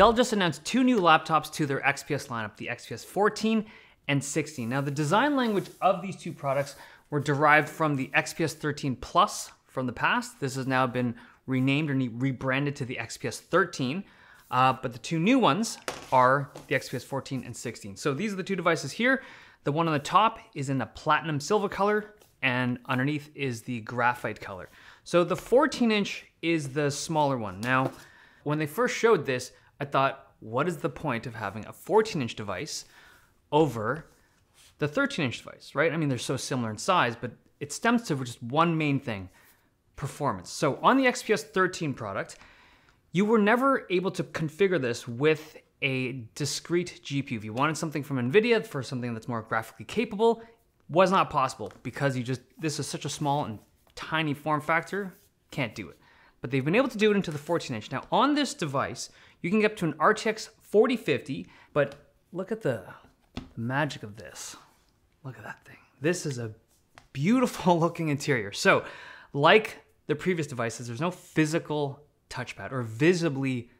Dell just announced two new laptops to their XPS lineup, the XPS 14 and 16. Now, the design language of these two products were derived from the XPS 13 Plus from the past. This has now been renamed or rebranded to the XPS 13. Uh, but the two new ones are the XPS 14 and 16. So these are the two devices here. The one on the top is in a platinum silver color, and underneath is the graphite color. So the 14 inch is the smaller one. Now, when they first showed this, I thought, what is the point of having a 14 inch device over the 13 inch device, right? I mean, they're so similar in size, but it stems to just one main thing performance. So on the XPS 13 product, you were never able to configure this with a discrete GPU. If you wanted something from NVIDIA for something that's more graphically capable, was not possible because you just, this is such a small and tiny form factor, can't do it. But they've been able to do it into the 14 inch. Now on this device, you can get up to an RTX 4050, but look at the, magic of this. Look at that thing. This is a beautiful looking interior. So like the previous devices, there's no physical touchpad or visibly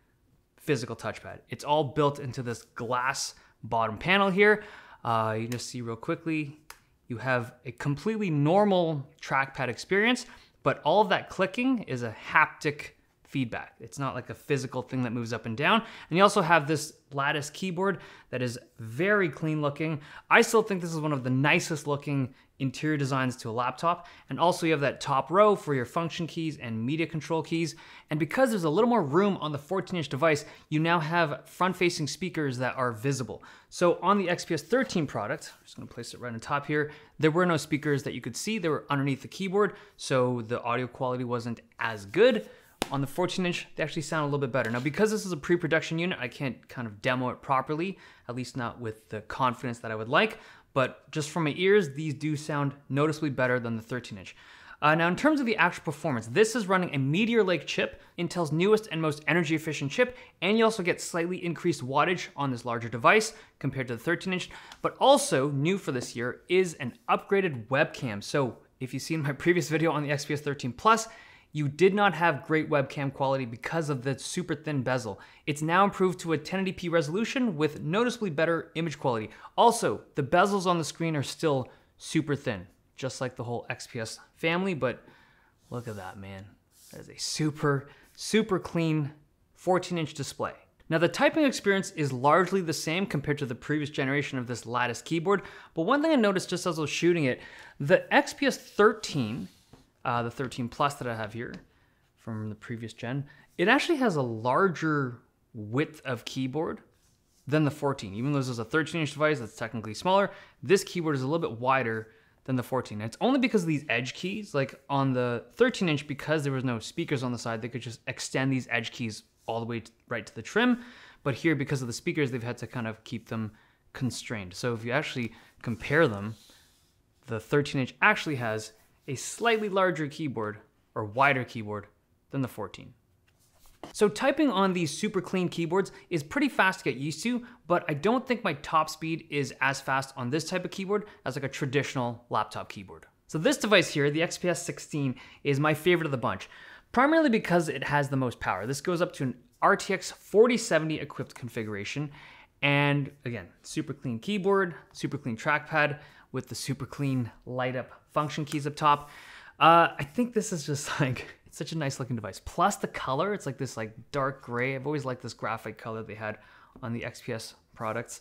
physical touchpad. It's all built into this glass bottom panel here. Uh, you just see real quickly, you have a completely normal trackpad experience, but all of that clicking is a haptic feedback. It's not like a physical thing that moves up and down. And you also have this lattice keyboard that is very clean looking. I still think this is one of the nicest looking interior designs to a laptop. And also you have that top row for your function keys and media control keys. And because there's a little more room on the 14 inch device, you now have front facing speakers that are visible. So on the XPS 13 product, I'm just gonna place it right on top here, there were no speakers that you could see, they were underneath the keyboard. So the audio quality wasn't as good. On the 14 inch, they actually sound a little bit better. Now, because this is a pre-production unit, I can't kind of demo it properly, at least not with the confidence that I would like, but just from my ears, these do sound noticeably better than the 13 inch. Uh, now, in terms of the actual performance, this is running a Meteor Lake chip, Intel's newest and most energy efficient chip, and you also get slightly increased wattage on this larger device compared to the 13 inch. But also, new for this year is an upgraded webcam. So, if you've seen my previous video on the XPS 13 Plus, you did not have great webcam quality because of the super thin bezel. It's now improved to a 1080p resolution with noticeably better image quality. Also, the bezels on the screen are still super thin, just like the whole XPS family, but look at that, man. That is a super, super clean 14 inch display. Now the typing experience is largely the same compared to the previous generation of this Lattice keyboard, but one thing I noticed just as I was shooting it, the XPS 13 uh, the 13 Plus that I have here from the previous gen, it actually has a larger width of keyboard than the 14. Even though this is a 13 inch device that's technically smaller, this keyboard is a little bit wider than the 14. And it's only because of these edge keys, like on the 13 inch, because there was no speakers on the side, they could just extend these edge keys all the way to, right to the trim. But here, because of the speakers, they've had to kind of keep them constrained. So if you actually compare them, the 13 inch actually has a slightly larger keyboard or wider keyboard than the 14. So typing on these super clean keyboards is pretty fast to get used to, but I don't think my top speed is as fast on this type of keyboard as like a traditional laptop keyboard. So this device here, the XPS 16, is my favorite of the bunch, primarily because it has the most power. This goes up to an RTX 4070 equipped configuration, and again, super clean keyboard, super clean trackpad with the super clean light up function keys up top. Uh, I think this is just like, it's such a nice looking device. Plus the color, it's like this like dark gray. I've always liked this graphite color they had on the XPS products.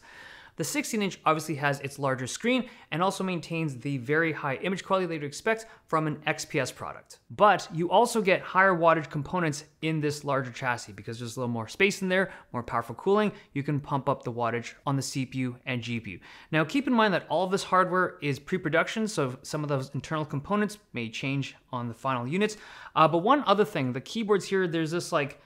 The 16 inch obviously has its larger screen and also maintains the very high image quality that you'd expect from an XPS product. But you also get higher wattage components in this larger chassis because there's a little more space in there, more powerful cooling. You can pump up the wattage on the CPU and GPU. Now keep in mind that all of this hardware is pre-production, so some of those internal components may change on the final units. Uh, but one other thing, the keyboards here, there's this like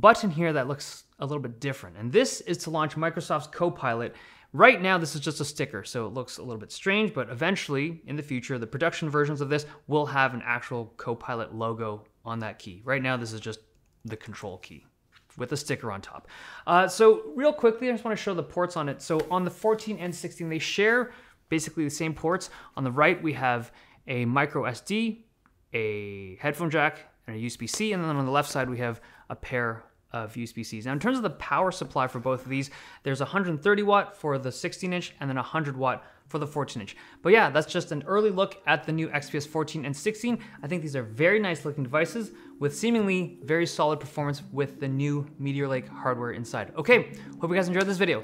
button here that looks a little bit different. And this is to launch Microsoft's Copilot. Right now, this is just a sticker, so it looks a little bit strange, but eventually, in the future, the production versions of this will have an actual Copilot logo on that key. Right now, this is just the control key with a sticker on top. Uh, so real quickly, I just want to show the ports on it. So on the 14 and 16, they share basically the same ports. On the right, we have a micro SD, a headphone jack, and a USB-C, and then on the left side, we have a pair of USB-Cs. Now, in terms of the power supply for both of these, there's 130 watt for the 16 inch and then 100 watt for the 14 inch. But yeah, that's just an early look at the new XPS 14 and 16. I think these are very nice looking devices with seemingly very solid performance with the new Meteor Lake hardware inside. Okay, hope you guys enjoyed this video.